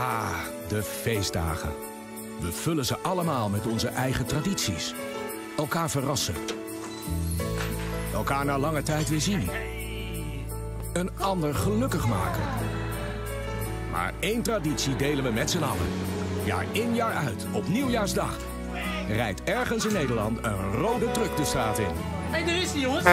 Ah, de feestdagen. We vullen ze allemaal met onze eigen tradities. Elkaar verrassen. Elkaar na lange tijd weer zien. Een ander gelukkig maken. Maar één traditie delen we met z'n allen. Jaar in jaar uit, op nieuwjaarsdag. Rijdt ergens in Nederland een rode truck de straat in. Hé, hey, daar is die, jongens.